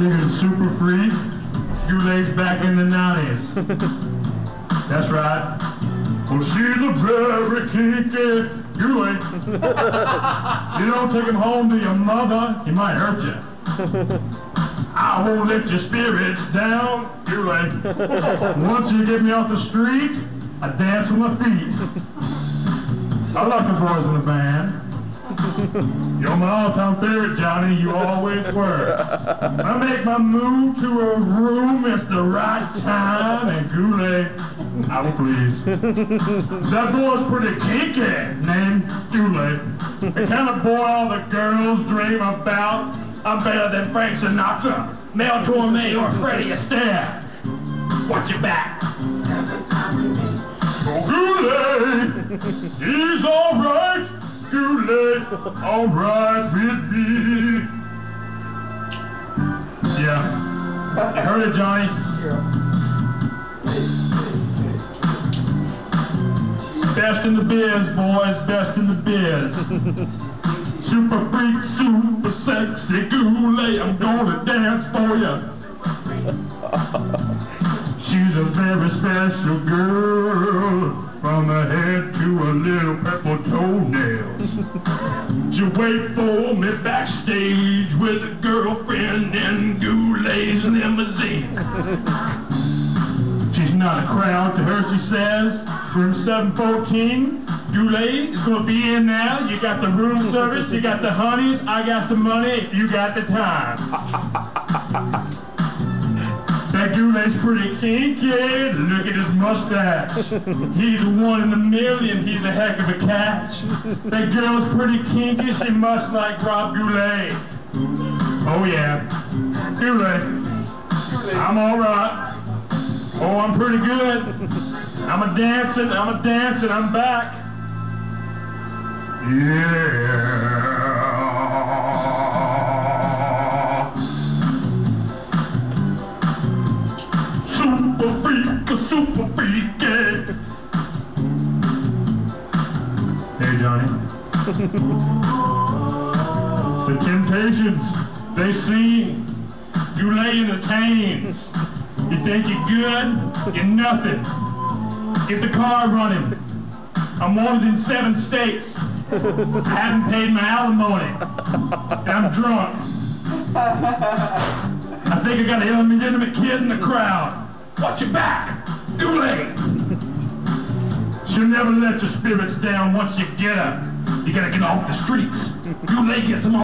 Singing Super Freak. Goulet's back in the 90s. That's right. Well, she's a very kinky Goulet. you don't take him home to your mother, he might hurt you. I won't let your spirits down, you ain't. Once you get me off the street, I dance with my feet. I love the boys in the band. You're my all-time favorite, Johnny. You always were. I make my move to a room. It's the right time, and Goulet, I will please. That boy's pretty kinky, named Goulet. The kind of boy all the girls dream about. I'm better than Frank Sinatra, Mel Torme, or Freddie Astaire. Watch your back. Goulet, he's all all right with me. Yeah, I heard it, Johnny. Best in the biz, boys, best in the biz. Super freak, super sexy Goulet, I'm gonna dance for ya. She's a very special girl, from her head to her little purple toenails. She wait for me backstage with a girlfriend in Goulet's limousine. She's not a crowd to her, she says. Room 714, Goulet is gonna be in there. You got the room service, you got the honeys, I got the money, you got the time. Goulet's pretty kinky. Look at his mustache. He's one in a million. He's a heck of a catch. That girl's pretty kinky. She must like Rob Goulet. Oh yeah, Goulet. I'm all right. Oh, I'm pretty good. I'm a dancing. I'm a dancing. I'm back. Yeah. The Temptations, they sing. You lay entertains. You think you're good? You're nothing. Get the car running. I'm wanted in seven states. I haven't paid my alimony. I'm drunk. I think I got an illegitimate kid in the crowd. Watch your back. Too late. She'll never let your spirits down once you get up. You gotta get off the streets. Too late gets them